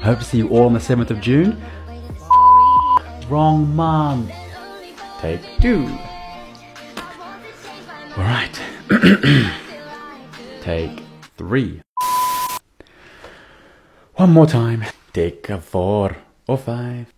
I Hope to see you all on the 7th of June. Wrong mom. Take two. Alright. Take three. One more time. Take a four or five.